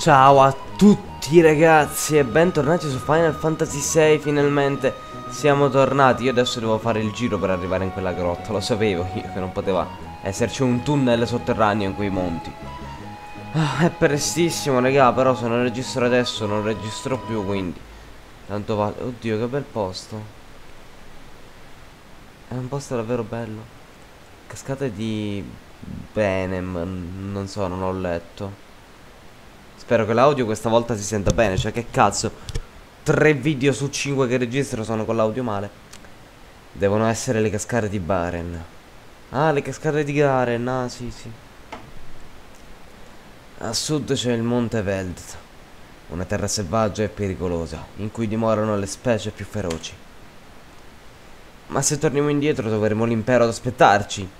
Ciao a tutti ragazzi e bentornati su Final Fantasy VI finalmente siamo tornati. Io adesso devo fare il giro per arrivare in quella grotta Lo sapevo io che non poteva esserci un tunnel sotterraneo in quei monti. Ah, È prestissimo raga però se non registro adesso non registro più quindi Tanto vale Oddio che bel posto. È un posto davvero bello. Cascate di Benem Non so non ho letto Spero che l'audio questa volta si senta bene Cioè che cazzo 3 video su 5 che registro sono con l'audio male. Devono essere le cascate di Baren. Ah le cascate di Garen Ah sì sì. A sud c'è il monte Veld Una terra selvaggia e pericolosa In cui dimorano le specie più feroci. Ma se torniamo indietro troveremo l'impero ad aspettarci.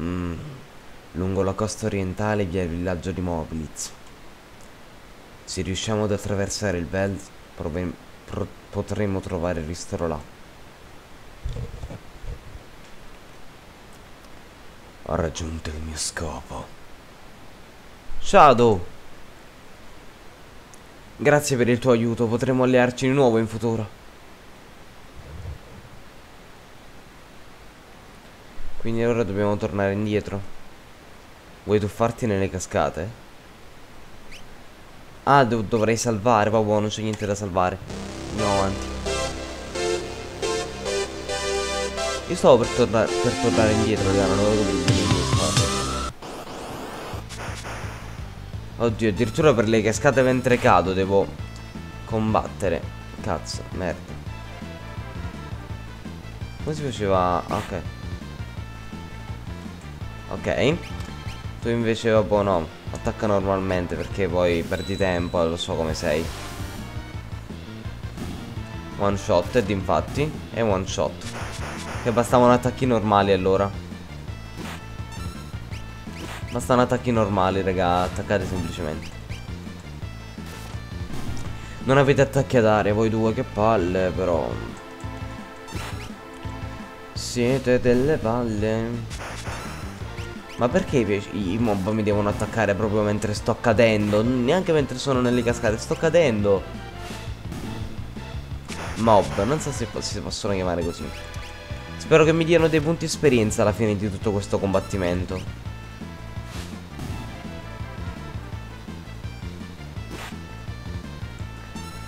Mm. Lungo la costa orientale vi è il villaggio di Moblitz se riusciamo ad attraversare il Veld, potremo trovare il ristoro là. Ho raggiunto il mio scopo. Shadow! Grazie per il tuo aiuto, potremo allearci di nuovo in futuro. Quindi ora dobbiamo tornare indietro. Vuoi tuffarti nelle cascate? Ah, dov dovrei salvare. Vabbè, non c'è niente da salvare. Andiamo avanti. Io stavo per, torna per tornare indietro, raga, non avevo capito Oddio, addirittura per le cascate mentre cado devo combattere. Cazzo, merda. Come si faceva? Ok. Ok. Tu invece, vabbè, no. Attacca normalmente perché poi perdi tempo, lo so come sei. One shot ed infatti è one shot. Che bastavano attacchi normali allora. Bastano attacchi normali, raga, attaccate semplicemente. Non avete attacchi a dare, voi due, che palle, però. Siete delle palle. Ma perché i, i mob mi devono attaccare proprio mentre sto cadendo? Neanche mentre sono nelle cascate, sto cadendo. Mob, non so se si possono chiamare così. Spero che mi diano dei punti esperienza alla fine di tutto questo combattimento.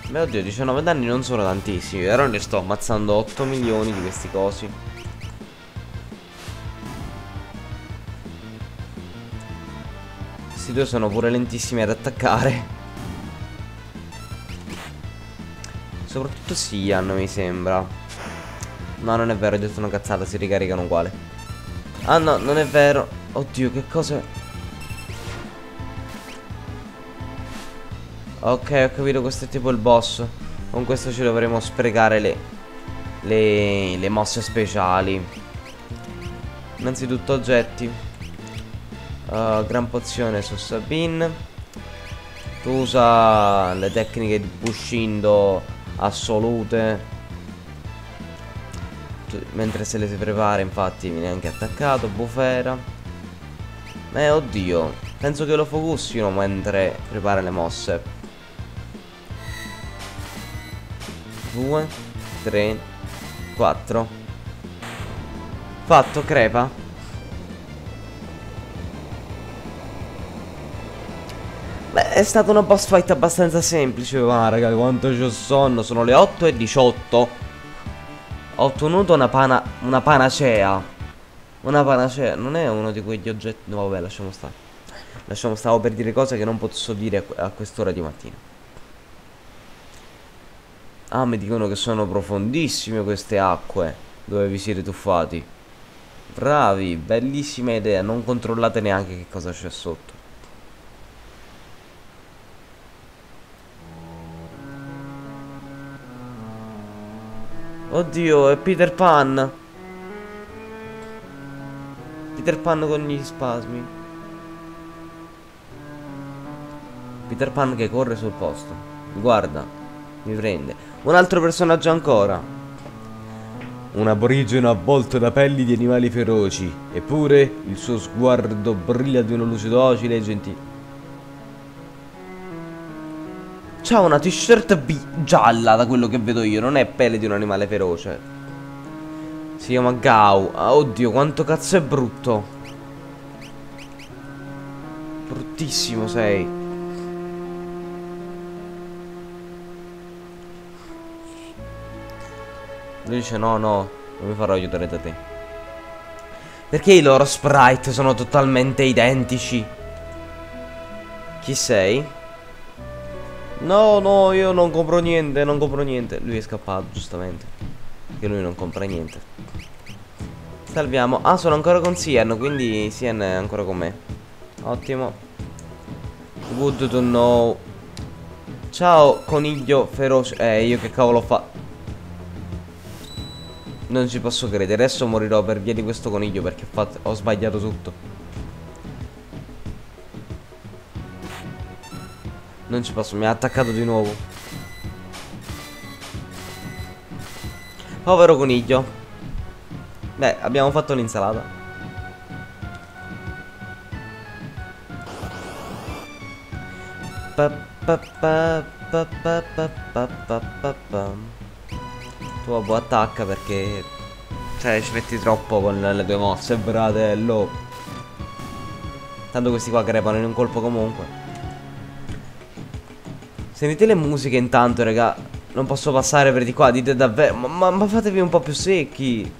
Beh oddio 19 danni non sono tantissimi Però ne sto ammazzando 8 milioni di questi cosi due sono pure lentissimi ad attaccare. Soprattutto Sian mi sembra. No non è vero, ho detto una cazzata, si ricaricano uguale. Ah no, non è vero. Oddio, che cosa Ok, ho capito, questo è tipo il boss. Con questo ci dovremo sprecare le Le, le mosse speciali. Innanzitutto oggetti uh, Gran pozione su Sabine. Tu usa le tecniche di Bushindo assolute. Mentre se le si prepara infatti viene anche attaccato Bufera. Eh oddio Penso che lo focussino mentre prepara le mosse. 2 3 4 Fatto crepa è stata una boss fight abbastanza semplice, ma raga, quanto c'ho sonno. Sono le 8 e 18. Ho ottenuto una, pana una panacea. Una panacea. Non è uno di quegli oggetti... No, vabbè, lasciamo stare. Lasciamo stare per dire cose che non posso dire a quest'ora di mattina. Ah, mi dicono che sono profondissime queste acque dove vi siete tuffati. Bravi, bellissima idea. Non controllate neanche che cosa c'è sotto. Oddio, è Peter Pan. Peter Pan con gli spasmi. Peter Pan che corre sul posto. Guarda, mi prende. Un altro personaggio ancora. Un aborigeno avvolto da pelli di animali feroci. Eppure il suo sguardo brilla di una luce docile e gentile. C'ha una t-shirt gialla da quello che vedo io, non è pelle di un animale feroce. Si chiama Gau. Ah, oddio, quanto cazzo è brutto. Bruttissimo sei. Lui dice no, no, non mi farò aiutare da te. Perché i loro sprite sono totalmente identici? Chi sei? No, no, io non compro niente, non compro niente. Lui è scappato, giustamente. Perché lui non compra niente. Salviamo. Ah, sono ancora con Sien, quindi Sien è ancora con me. Ottimo. Good to know. Ciao, coniglio feroce. Eh, io che cavolo fa... Non ci posso credere. Adesso morirò per via di questo coniglio perché ho sbagliato tutto. Non ci posso, mi ha attaccato di nuovo. Povero coniglio. Beh, abbiamo fatto l'insalata. Tu Bobo attacca perché Cioè ci metti troppo con le tue mosse Bratello Tanto questi qua crepano in un colpo comunque Sentite le musiche intanto, raga. Non posso passare per di qua, dite davvero. Ma, ma, ma fatevi un po' più secchi.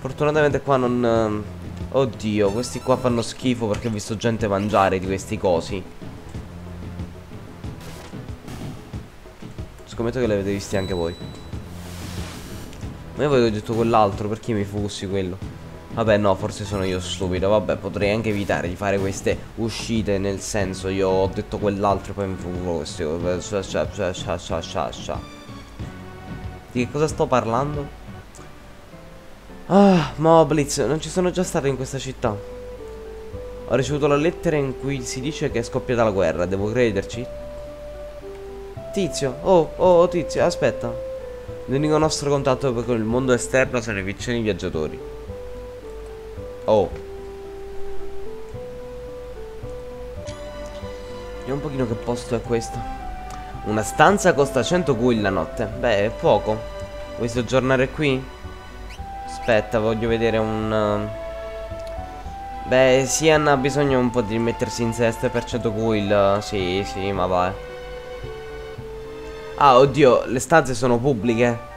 Fortunatamente qua non... Eh, oddio, questi qua fanno schifo perché ho visto gente mangiare di questi cosi. Scommetto che li avete visti anche voi. Ma io avevo detto quell'altro, perché mi fussi quello? Vabbè no, forse sono io stupido. Vabbè, potrei anche evitare di fare queste uscite Nel senso, io ho detto quell'altro Poi mi fu questo Di che cosa sto parlando? Ah, Moblitz Non ci sono già stato in questa città. Ho ricevuto la lettera in cui si dice che è scoppiata la guerra Devo crederci? Tizio, oh, oh, tizio, aspetta. L'unico nostro contatto con il mondo esterno sono i piccini viaggiatori Oh. Vediamo un pochino che posto è questo. Una stanza costa 100 gui la notte. Beh, è poco. Vuoi soggiornare qui? Aspetta, voglio vedere un... Uh... Beh, Sian ha bisogno un po' di mettersi in sesta per 100 guil. Sì, sì, ma vai. Ah, oddio, le stanze sono pubbliche.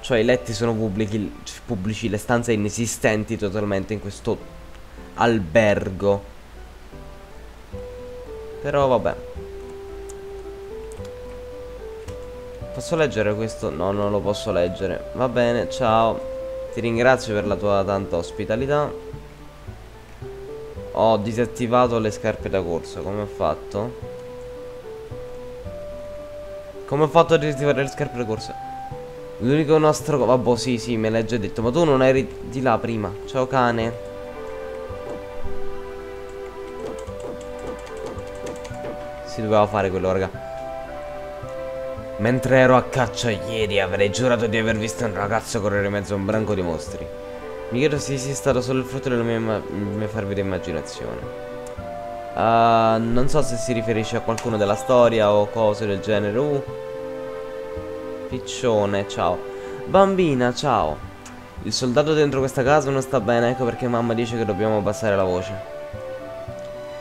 Cioè i letti sono pubblici, pubblici, le stanze inesistenti totalmente in questo albergo. Però vabbè. Posso leggere questo? No, non lo posso leggere. Va bene, ciao. Ti ringrazio per la tua tanta ospitalità. Ho disattivato le scarpe da corsa. Come ho fatto? Come ho fatto a disattivare le scarpe da corsa? L'unico nostro... Vabbè, sì, sì, me l'hai già detto. Ma tu non eri di là prima. Ciao, cane. Si doveva fare quello, raga. Mentre ero a caccia ieri avrei giurato di aver visto un ragazzo correre in mezzo a un branco di mostri. Mi chiedo se sia stato solo il frutto della mia, mia fervida immaginazione. Uh, non so se si riferisce a qualcuno della storia o cose del genere. Uh. Piccione, ciao. Bambina, ciao. Il soldato dentro questa casa non sta bene, ecco perché mamma dice che dobbiamo abbassare la voce.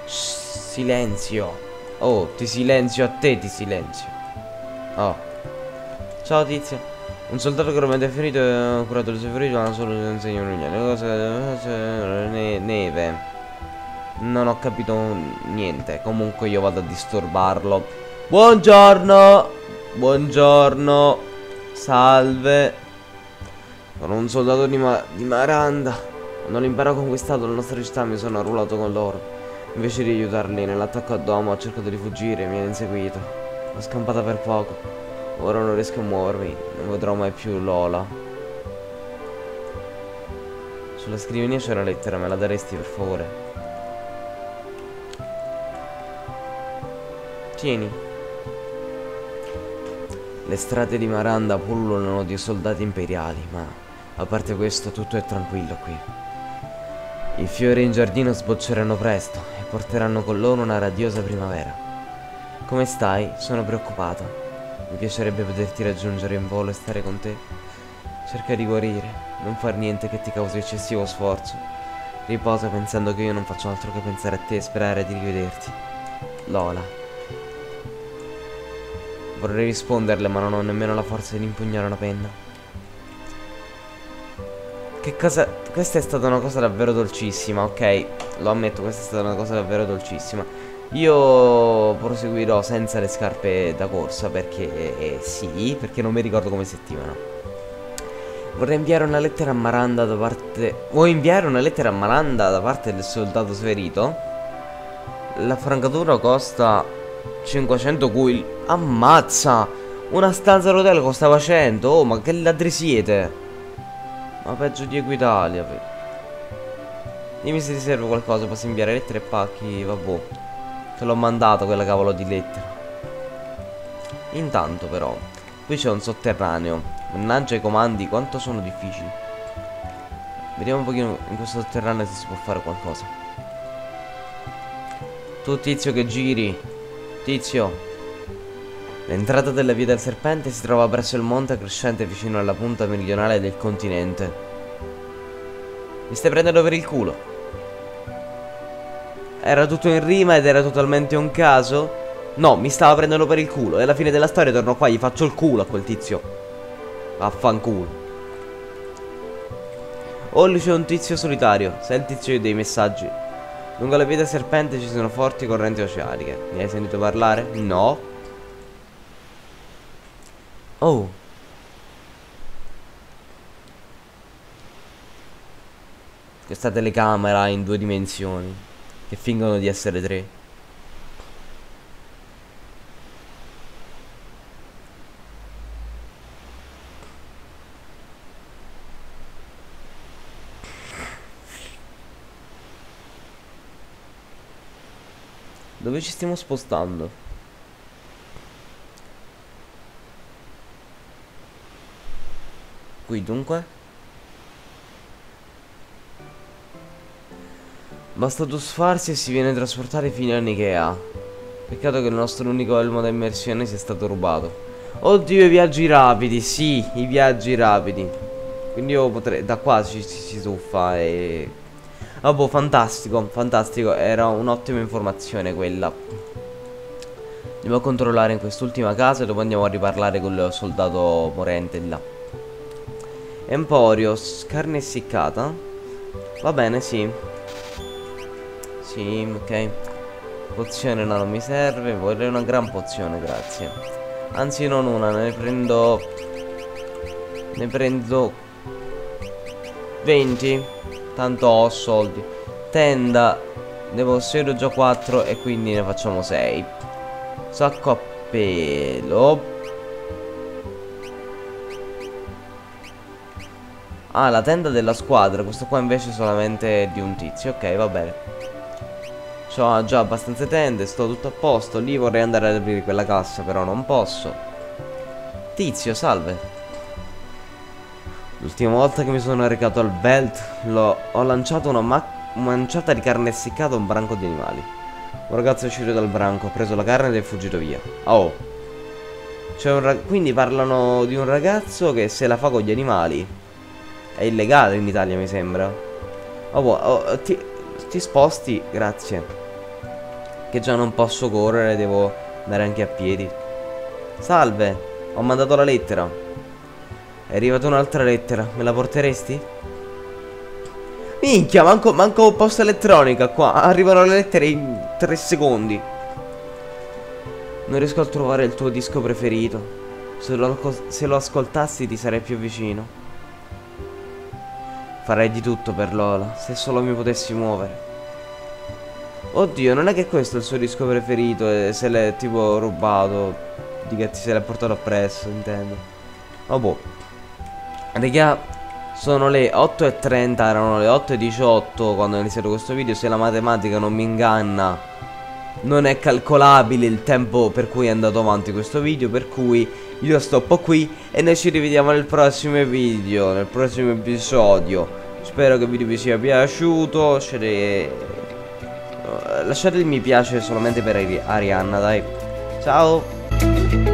Shh, silenzio. Oh, ti silenzio a te, ti silenzio. Oh. Ciao tizia. Un soldato che è ferito ha curato le sue ferite ma solo le insegna Le cose... Ne neve. Non ho capito niente. Comunque io vado a disturbarlo. Buongiorno! Buongiorno. Salve. Sono un soldato di, Ma di Maranda. Quando l'impero ha conquistato la nostra città mi sono arruolato con loro. Invece di aiutarli nell'attacco a Domo ho cercato di fuggire e mi ha inseguito. L'ho scampata per poco. Ora non riesco a muovermi. Non vedrò mai più Lola. Sulla scrivania c'è una lettera, me la daresti per favore? Tieni. Le strade di Maranda pullulano di soldati imperiali, ma a parte questo tutto è tranquillo qui. I fiori in giardino sbocceranno presto e porteranno con loro una radiosa primavera. Come stai? Sono preoccupata. Mi piacerebbe poterti raggiungere in volo e stare con te. Cerca di guarire, non far niente che ti causi eccessivo sforzo. Riposa pensando che io non faccio altro che pensare a te e sperare di rivederti. Lola. Vorrei risponderle ma non ho nemmeno la forza di impugnare una penna. Che cosa... Questa è stata una cosa davvero dolcissima, ok? Lo ammetto, questa è stata una cosa davvero dolcissima. Io proseguirò senza le scarpe da corsa perché... Eh, sì, perché non mi ricordo come si attivano. Vorrei inviare una lettera a Maranda da parte... Vuoi inviare una lettera a Maranda da parte del soldato sferito? La francatura costa 500 quil... Ammazza! Una stanza all'hotel costava 100! Oh, ma che ladri siete? Ma peggio di Equitalia. Dimmi se ti serve qualcosa, posso inviare lettere e pacchi, vabbè. Te l'ho mandato quella cavolo di lettera. Intanto però, qui c'è un sotterraneo. Mannaggia i comandi, quanto sono difficili. Vediamo un pochino in questo sotterraneo se si può fare qualcosa. Tu tizio che giri. Tizio. L'entrata della via del serpente si trova presso il monte crescente vicino alla punta meridionale del continente. Mi stai prendendo per il culo? Era tutto in rima ed era totalmente un caso? No, mi stava prendendo per il culo e alla fine della storia torno qua e gli faccio il culo a quel tizio. Vaffanculo. Oh, lì c'è un tizio solitario. Il tizio dei messaggi. Lungo via del serpente ci sono forti correnti oceaniche. Mi hai sentito parlare? No. Oh. Questa telecamera in due dimensioni. Che fingono di essere tre. Dove ci stiamo spostando? Qui dunque. Basta tusfarsi e si viene trasportati fino a Nikea Peccato che il nostro unico elmo da immersione sia stato rubato. Oddio i viaggi rapidi, sì, i viaggi rapidi. Quindi io potrei, da qua ci si tuffa e... Vabbè, fantastico, fantastico, era un'ottima informazione quella Andiamo a controllare in quest'ultima casa e dopo andiamo a riparlare col soldato morente là Emporio, carne essiccata. Va bene, sì. Sì, ok. Pozione no, non mi serve. Vorrei una gran pozione, grazie. Anzi, non una, ne prendo... Ne prendo... 20. Tanto ho soldi. Tenda. Ne possiedo già 4 e quindi ne facciamo 6. Sacco a pelo. Ah, la tenda della squadra. Questo qua invece è solamente di un tizio. Ok, va bene. Ho già abbastanza tende, sto tutto a posto. Lì vorrei andare ad aprire quella cassa, però non posso. Tizio, salve. L'ultima volta che mi sono recato al Belt, ho lanciato una manciata di carne essiccata a un branco di animali. Un ragazzo è uscito dal branco, ha preso la carne ed è fuggito via. Oh. Quindi parlano di un ragazzo che se la fa con gli animali. È illegale in Italia mi sembra oh, oh, ti, ti sposti Grazie Che già non posso correre Devo andare anche a piedi Salve Ho mandato la lettera È arrivata un'altra lettera Me la porteresti? Minchia manco, manco posta elettronica qua Arrivano le lettere in 3 secondi Non riesco a trovare il tuo disco preferito se lo, se lo ascoltassi ti sarei più vicino Farei di tutto per Lola, se solo mi potessi muovere. Oddio, non è che questo è il suo disco preferito e se l'è tipo rubato, di che ti se l'è portato appresso, intendo. Oh boh. Raga, sono le 8.30, erano le 8.18 quando ho iniziato questo video, se la matematica non mi inganna. Non è calcolabile il tempo per cui è andato avanti questo video, per cui io stoppo qui e noi ci rivediamo nel prossimo video, nel prossimo episodio. Spero che il video vi sia piaciuto. Lasciate, lasciate il mi piace solamente per Ari Arianna, dai. Ciao.